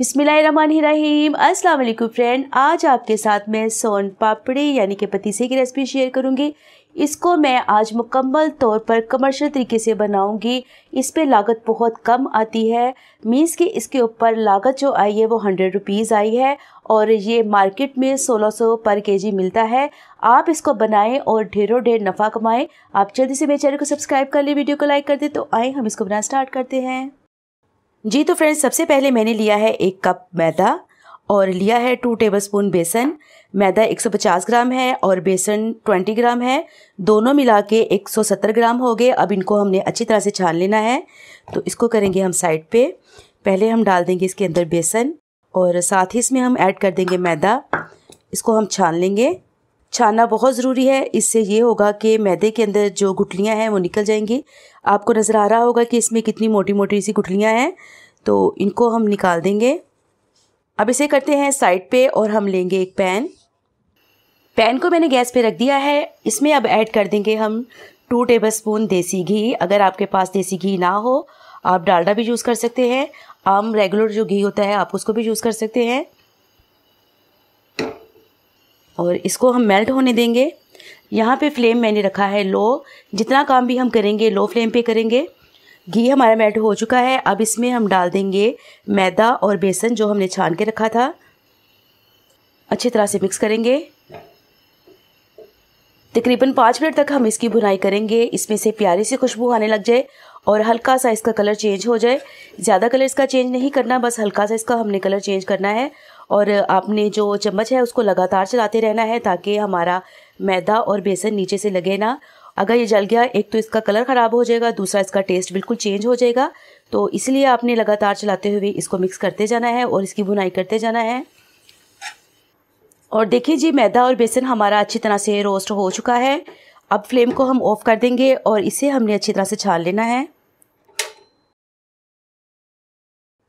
बिस्मिल्लाहिर्रहमानिर्रहीम। अस्सलाम फ्रेंड, आज आपके साथ मैं सोन पापड़ी यानी कि पतीसे की रेसिपी शेयर करूँगी। इसको मैं आज मुकम्मल तौर पर कमर्शियल तरीके से बनाऊँगी। इस पे लागत बहुत कम आती है। मीन्स कि इसके ऊपर लागत जो आई है वो हंड्रेड रुपीज़ आई है और ये मार्केट में सोलह सौ पर केजी मिलता है। आप इसको बनाएँ और ढेरों ढेर नफ़ा कमाएँ। आप जल्दी से मेरे चैनल को सब्सक्राइब कर लें, वीडियो को लाइक कर दे तो आए, हम इसको बनाना स्टार्ट करते हैं। जी तो फ्रेंड्स सबसे पहले मैंने लिया है एक कप मैदा और लिया है टू टेबलस्पून बेसन। मैदा 150 ग्राम है और बेसन 20 ग्राम है। दोनों मिला के 170 ग्राम हो गए। अब इनको हमने अच्छी तरह से छान लेना है। तो इसको करेंगे हम साइड पे। पहले हम डाल देंगे इसके अंदर बेसन और साथ ही इसमें हम ऐड कर देंगे मैदा। इसको हम छान लेंगे। छानना बहुत ज़रूरी है। इससे ये होगा कि मैदे के अंदर जो गुठलियाँ हैं वो निकल जाएँगी। आपको नज़र आ रहा होगा कि इसमें कितनी मोटी मोटी सी गुठलियाँ हैं। तो इनको हम निकाल देंगे। अब इसे करते हैं साइड पे और हम लेंगे एक पैन। पैन को मैंने गैस पे रख दिया है। इसमें अब ऐड कर देंगे हम टू टेबल स्पून देसी घी। अगर आपके पास देसी घी ना हो, आप डालडा भी यूज़ कर सकते हैं। आम रेगुलर जो घी होता है, आप उसको भी यूज़ कर सकते हैं। और इसको हम मेल्ट होने देंगे। यहाँ पे फ्लेम मैंने रखा है लो जितना काम भी हम करेंगे लो फ्लेम पे करेंगे। घी हमारा मेल्ट हो चुका है। अब इसमें हम डाल देंगे मैदा और बेसन जो हमने छान के रखा था। अच्छी तरह से मिक्स करेंगे। तकरीबन पाँच मिनट तक हम इसकी भुनाई करेंगे। इसमें से प्यारी सी खुशबू आने लग जाए और हल्का सा इसका कलर चेंज हो जाए। ज़्यादा कलर इसका चेंज नहीं करना, बस हल्का सा इसका हमने कलर चेंज करना है। और आपने जो चम्मच है उसको लगातार चलाते रहना है ताकि हमारा मैदा और बेसन नीचे से लगे ना। अगर ये जल गया, एक तो इसका कलर ख़राब हो जाएगा, दूसरा इसका टेस्ट बिल्कुल चेंज हो जाएगा। तो इसलिए आपने लगातार चलाते हुए इसको मिक्स करते जाना है और इसकी बुनाई करते जाना है। और देखिए जी, मैदा और बेसन हमारा अच्छी तरह से रोस्ट हो चुका है। अब फ्लेम को हम ऑफ़ कर देंगे और इसे हमने अच्छी तरह से छान लेना है।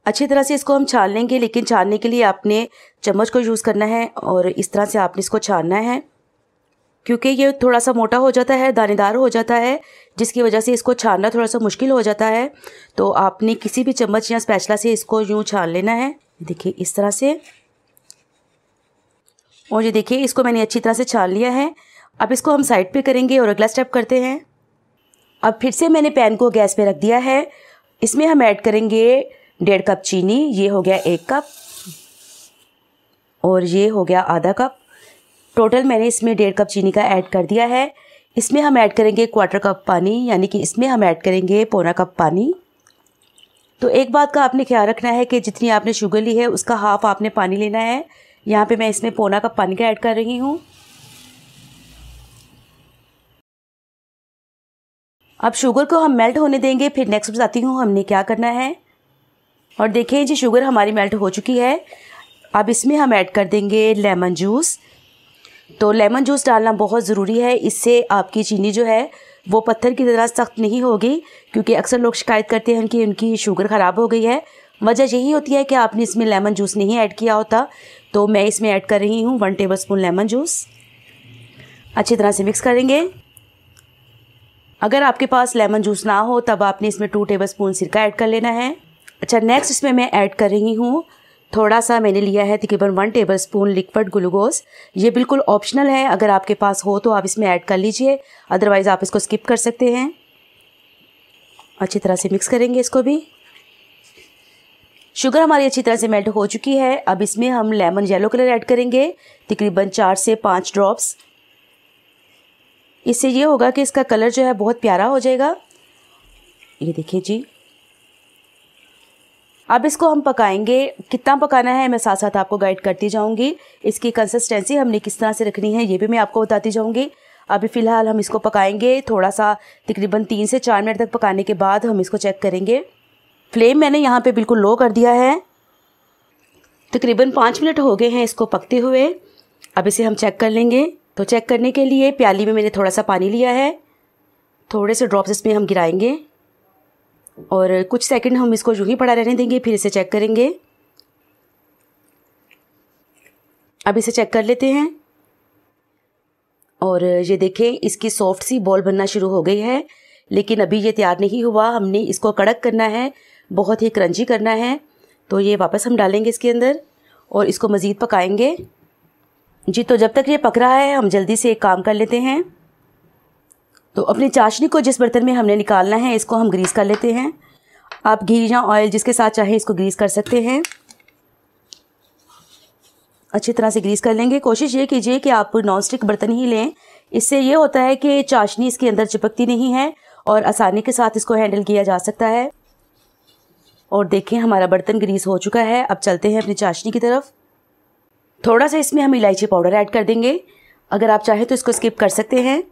अच्छी तरह से इसको हम छान लेंगे, लेकिन छानने के लिए आपने चम्मच को यूज़ करना है और इस तरह से आपने इसको छानना है। क्योंकि ये थोड़ा सा मोटा हो जाता है, दानेदार हो जाता है, जिसकी वजह से इसको छानना थोड़ा सा मुश्किल हो जाता है। तो आपने किसी भी चम्मच या स्पैचला से इसको यूँ छान लेना है। देखिए, इस तरह से। और ये देखिए, इसको मैंने अच्छी तरह से छान लिया है। अब इसको हम साइड पे करेंगे और अगला स्टेप करते हैं। अब फिर से मैंने पैन को गैस पे रख दिया है। इसमें हम ऐड करेंगे डेढ़ कप चीनी, ये हो गया एक कप और ये हो गया आधा कप। टोटल मैंने इसमें डेढ़ कप चीनी का ऐड कर दिया है। इसमें हम ऐड करेंगे क्वार्टर कप पानी, यानी कि इसमें हम ऐड करेंगे पौना कप पानी। तो एक बात का आपने ख्याल रखना है कि जितनी आपने शुगर ली है, उसका हाफ़ आपने पानी लेना है। यहाँ पे मैं इसमें पौना कप पानी का ऐड कर रही हूँ। अब शुगर को हम मेल्ट होने देंगे, फिर नेक्स्ट बताती हूँ हमने क्या करना है। और देखिए जी शुगर हमारी मेल्ट हो चुकी है। अब इसमें हम ऐड कर देंगे लेमन जूस तो लेमन जूस डालना बहुत ज़रूरी है। इससे आपकी चीनी जो है, वो पत्थर की तरह सख्त नहीं होगी, क्योंकि अक्सर लोग शिकायत करते हैं कि उनकी शुगर ख़राब हो गई है। वजह यही होती है कि आपने इसमें लेमन जूस नहीं ऐड किया होता। तो मैं इसमें ऐड कर रही हूँ one tablespoon lemon juice अच्छी तरह से मिक्स करेंगे। अगर आपके पास लेमन जूस ना हो, तब आपने इसमें टू टेबल स्पून सिरका ऐड कर लेना है। अच्छा नेक्स्ट इसमें मैं ऐड कर रही हूँ। थोड़ा सा मैंने लिया है तकरीबन one tablespoon liquid glucose ये बिल्कुल ऑप्शनल है। अगर आपके पास हो तो आप इसमें ऐड कर लीजिए। अदरवाइज़ आप इसको स्किप कर सकते हैं। अच्छी तरह से मिक्स करेंगे इसको भी। शुगर हमारी अच्छी तरह से मेल्ट हो चुकी है। अब इसमें हम लेमन येलो कलर ऐड करेंगे। तकरीबन चार से पाँच ड्रॉप्स इससे ये होगा कि इसका कलर जो है बहुत प्यारा हो जाएगा। ये देखिए जी। अब इसको हम पकाएँगे। कितना पकाना है मैं साथ साथ आपको गाइड करती जाऊँगी। इसकी कंसिस्टेंसी हमने किस तरह से रखनी है, ये भी मैं आपको बताती जाऊँगी। अभी फ़िलहाल हम इसको पकाएँगे थोड़ा सा तकरीबन तीन से चार मिनट तक पकाने के बाद हम इसको चेक करेंगे। फ्लेम मैंने यहाँ पे बिल्कुल लो कर दिया है। तकरीबन पाँच मिनट हो गए हैं इसको पकते हुए। अब इसे हम चेक कर लेंगे। तो चेक करने के लिए प्याली में मैंने थोड़ा सा पानी लिया है। थोड़े से ड्रॉप्स इसमें हम गिराएँगे। और कुछ सेकंड हम इसको यूँ ही पड़ा रहने देंगे, फिर इसे चेक करेंगे। अब इसे चेक कर लेते हैं। और ये देखें, इसकी सॉफ्ट सी बॉल बनना शुरू हो गई है। लेकिन अभी ये तैयार नहीं हुआ। हमने इसको कड़क करना है, बहुत ही क्रंची करना है। तो ये वापस हम डालेंगे इसके अंदर और इसको मज़ीद पकाएँगे। जी तो जब तक ये पक रहा है, हम जल्दी से एक काम कर लेते हैं। तो अपनी चाशनी को जिस बर्तन में हमने निकालना है, इसको हम ग्रीस कर लेते हैं। आप घी या ऑयल जिसके साथ चाहे इसको ग्रीस कर सकते हैं। अच्छी तरह से ग्रीस कर लेंगे। कोशिश ये कीजिए कि आप नॉन स्टिक बर्तन ही लें। इससे ये होता है कि चाशनी इसके अंदर चिपकती नहीं है और आसानी के साथ इसको हैंडल किया जा सकता है। और देखें, हमारा बर्तन ग्रीस हो चुका है। अब चलते हैं अपनी चाशनी की तरफ़। थोड़ा सा इसमें हम इलायची पाउडर ऐड कर देंगे। अगर आप चाहें तो इसको स्किप कर सकते हैं।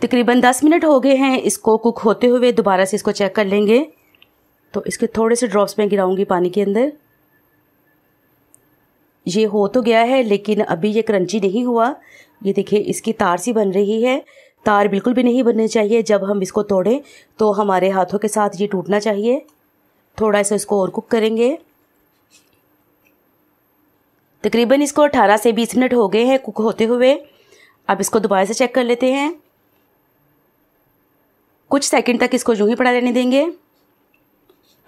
तकरीबन दस मिनट हो गए हैं इसको कुक होते हुए, दोबारा से इसको चेक कर लेंगे। तो इसके थोड़े से ड्रॉप्स में गिराऊँगी पानी के अंदर। ये हो तो गया है, लेकिन अभी ये क्रंची नहीं हुआ। ये देखिए, इसकी तार सी बन रही है। तार बिल्कुल भी नहीं बननी चाहिए। जब हम इसको तोड़ें तो हमारे हाथों के साथ ये टूटना चाहिए। थोड़ा सा इसको और कुक करेंगे। तकरीबन इसको 18 से 20 मिनट हो गए हैं कुक होते हुए। अब इसको दोबारा से चेक कर लेते हैं। कुछ सेकंड तक इसको यूँ ही पड़ा रहने देंगे।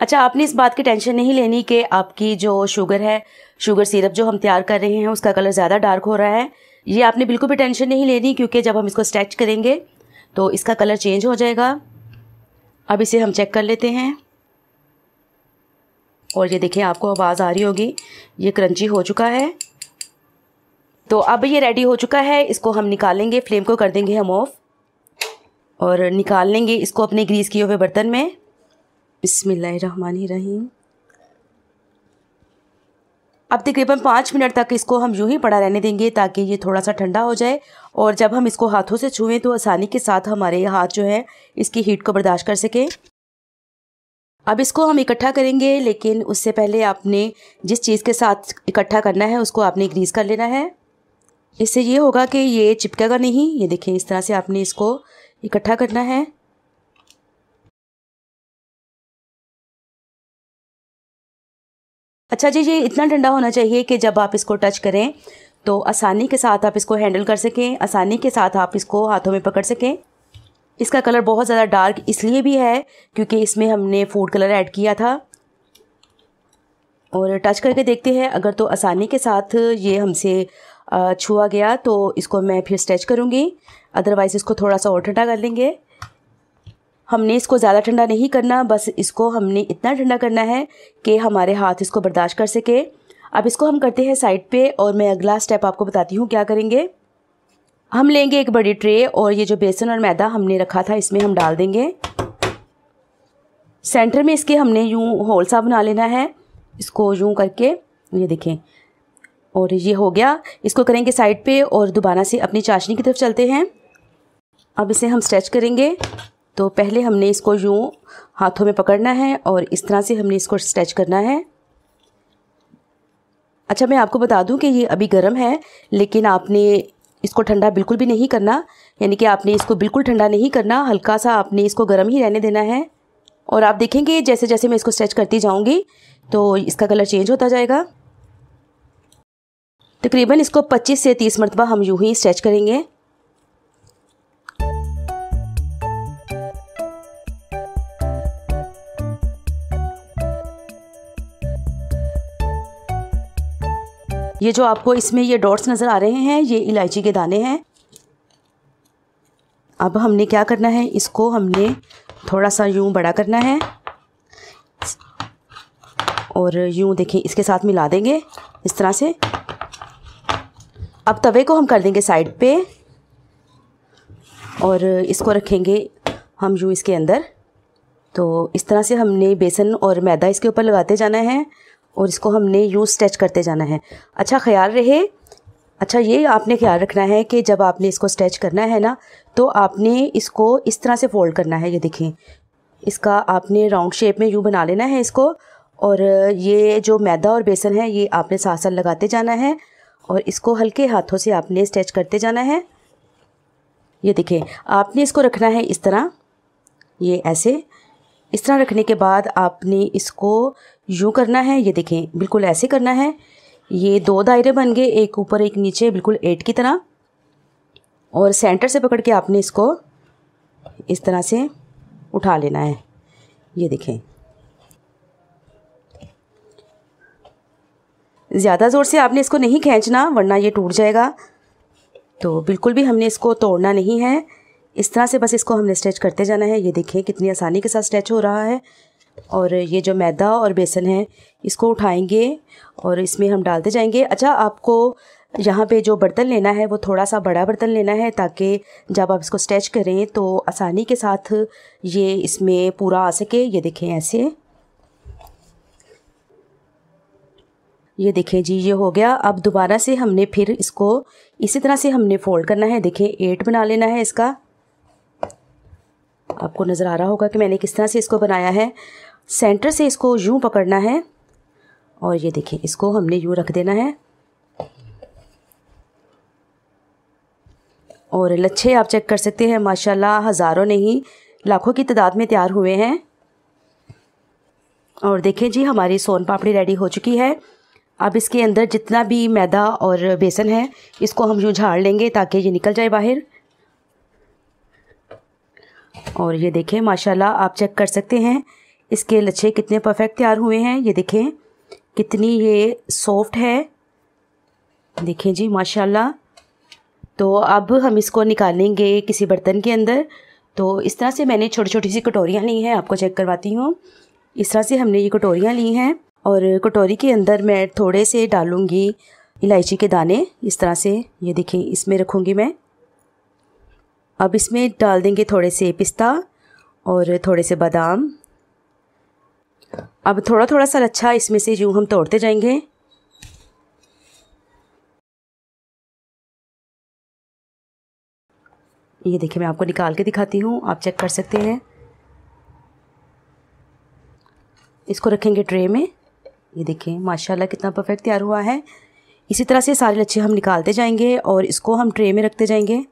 अच्छा आपने इस बात की टेंशन नहीं लेनी कि आपकी जो शुगर है, शुगर सिरप जो हम तैयार कर रहे हैं, उसका कलर ज़्यादा डार्क हो रहा है। ये आपने बिल्कुल भी टेंशन नहीं लेनी क्योंकि जब हम इसको स्ट्रेच करेंगे तो इसका कलर चेंज हो जाएगा। अब इसे हम चेक कर लेते हैं। और ये देखें आपको आवाज़ आ रही होगी। ये क्रंची हो चुका है। तो अब ये रेडी हो चुका है। इसको हम निकालेंगे, फ्लेम को कर देंगे हम ऑफ़। और निकाल लेंगे इसको अपने ग्रीस किए हुए बर्तन में। बिस्मिल्लाहिर्रहमानिर्रहीम। अब तकरीबन पाँच मिनट तक इसको हम यूँ ही पड़ा रहने देंगे ताकि ये थोड़ा सा ठंडा हो जाए और जब हम इसको हाथों से छुएँ तो आसानी के साथ हमारे हाथ जो है, इसकी हीट को बर्दाश्त कर सकें। अब इसको हम इकट्ठा करेंगे, लेकिन उससे पहले आपने जिस चीज़ के साथ इकट्ठा करना है उसको आपने ग्रीस कर लेना है। इससे ये होगा कि ये चिपकेगा नहीं। ये देखें इस तरह से आपने इसको इकट्ठा करना है। अच्छा जी, ये इतना ठंडा होना चाहिए कि जब आप इसको टच करें तो आसानी के साथ आप इसको हैंडल कर सकें, आसानी के साथ आप इसको हाथों में पकड़ सकें। इसका कलर बहुत ज़्यादा डार्क इसलिए भी है, क्योंकि इसमें हमने फ़ूड कलर ऐड किया था। और टच करके देखते हैं, अगर तो आसानी के साथ ये हमसे छुआ गया तो इसको मैं फिर स्ट्रेच करूँगी। अदरवाइज़ इसको थोड़ा सा और ठंडा कर लेंगे। हमने इसको ज़्यादा ठंडा नहीं करना, बस इसको हमने इतना ठंडा करना है कि हमारे हाथ इसको बर्दाश्त कर सके। अब इसको हम करते हैं साइड पे, और मैं अगला स्टेप आपको बताती हूँ क्या करेंगे। हम लेंगे एक बड़ी ट्रे, और ये जो बेसन और मैदा हमने रखा था, इसमें हम डाल देंगे। सेंटर में इसके हमने यूँ होल सा बना लेना है। इसको यूँ करके, ये देखें। और ये हो गया। इसको करेंगे साइड पे और दोबारा से अपनी चाशनी की तरफ़ चलते हैं। अब इसे हम स्ट्रेच करेंगे। तो पहले हमने इसको यूँ हाथों में पकड़ना है और इस तरह से हमने इसको स्ट्रेच करना है। अच्छा मैं आपको बता दूँ कि ये अभी गर्म है, लेकिन आपने इसको ठंडा बिल्कुल भी नहीं करना। यानी कि आपने इसको बिल्कुल ठंडा नहीं करना हल्का सा आपने इसको गर्म ही रहने देना है। और आप देखेंगे जैसे जैसे मैं इसको स्ट्रेच करती जाऊँगी तो इसका कलर चेंज होता जाएगा। तकरीबन इसको 25 से 30 मरतबा हम यूँ ही स्ट्रेच करेंगे। ये जो आपको इसमें ये डॉट्स नज़र आ रहे हैं, ये इलायची के दाने हैं। अब हमने क्या करना है, इसको हमने थोड़ा सा यूँ बड़ा करना है। और यूँ देखिए, इसके साथ मिला देंगे, इस तरह से। अब तवे को हम कर देंगे साइड पे और इसको रखेंगे हम यूँ इसके अंदर। तो इस तरह से हमने बेसन और मैदा इसके ऊपर लगाते जाना है और इसको हमने यूँ स्ट्रेच करते जाना है। अच्छा ख्याल रहे। अच्छा ये आपने ख्याल रखना है कि जब आपने इसको स्ट्रेच करना है ना तो आपने इसको इस तरह से फोल्ड करना है। ये देखें, इसका आपने राउंड शेप में यूँ बना लेना है इसको और ये जो मैदा और बेसन है, ये आपने साथ साथ लगाते जाना है। और इसको हल्के हाथों से आपने स्ट्रेच करते जाना है। ये देखें आपने इसको रखना है इस तरह। ये ऐसे। इस तरह रखने के बाद आपने इसको यूँ करना है। ये देखें बिल्कुल ऐसे करना है। ये दो दायरे बन गए, एक ऊपर, एक नीचे, बिल्कुल एट की तरह। और सेंटर से पकड़ के आपने इसको इस तरह से उठा लेना है। ये देखें ज़्यादा ज़ोर से आपने इसको नहीं खींचना, वरना ये टूट जाएगा। तो बिल्कुल भी हमने इसको तोड़ना नहीं है। इस तरह से बस इसको हमने स्ट्रेच करते जाना है। ये देखें कितनी आसानी के साथ स्ट्रेच हो रहा है। और ये जो मैदा और बेसन है, इसको उठाएँगे और इसमें हम डालते जाएँगे। अच्छा आपको यहाँ पे जो बर्तन लेना है, वो थोड़ा सा बड़ा बर्तन लेना है ताकि जब आप इसको स्ट्रेच करें तो आसानी के साथ ये इसमें पूरा आ सके। ये देखें ऐसे। ये देखें जी, ये हो गया। अब दोबारा से हमने फिर इसको इसी तरह से हमने फोल्ड करना है। देखें एट बना लेना है इसका। आपको नज़र आ रहा होगा कि मैंने किस तरह से इसको बनाया है। सेंटर से इसको यूँ पकड़ना है। और ये देखें इसको हमने यूँ रख देना है। और लच्छे आप चेक कर सकते हैं। माशाल्लाह, हज़ारों नहीं, लाखों की तादाद में तैयार हुए हैं। और देखें जी, हमारी सोन पापड़ी रेडी हो चुकी है। अब इसके अंदर जितना भी मैदा और बेसन है, इसको हम यूँ झाड़ लेंगे ताकि ये निकल जाए बाहर। और ये देखें, माशाल्लाह, आप चेक कर सकते हैं, इसके लच्छे कितने परफेक्ट तैयार हुए हैं। ये देखें, कितनी ये सॉफ्ट है। देखें जी, माशाल्लाह। तो अब हम इसको निकालेंगे किसी बर्तन के अंदर। तो इस तरह से मैंने छोटी छोटी सी कटोरियाँ ली हैं, आपको चेक करवाती हूँ। इस तरह से हमने ये कटोरियाँ ली हैं। और कटोरी के अंदर मैं थोड़े से डालूँगी इलायची के दाने। इस तरह से ये देखें इसमें रखूँगी मैं। अब इसमें डाल देंगे थोड़े से पिस्ता और थोड़े से बादाम। अब थोड़ा थोड़ा सा अच्छा इसमें से यूँ हम तोड़ते जाएँगे। ये देखिए, मैं आपको निकाल के दिखाती हूँ, आप चेक कर सकते हैं। इसको रखेंगे ट्रे में। ये देखें, माशाल्लाह कितना परफेक्ट तैयार हुआ है। इसी तरह से सारे लच्छे हम निकालते जाएँगे और इसको हम ट्रे में रखते जाएँगे।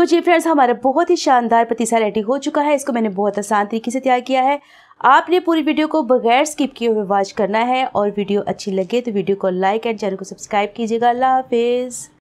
तो जी फ्रेंड्स हमारा बहुत ही शानदार पतीसा रेडी हो चुका है। इसको मैंने बहुत आसान तरीके से तैयार किया है। आपने पूरी वीडियो को बगैर स्किप किए हुए वॉच करना है। और वीडियो अच्छी लगे तो वीडियो को लाइक एंड चैनल को सब्सक्राइब कीजिएगा। अल्लाह हाफिज़।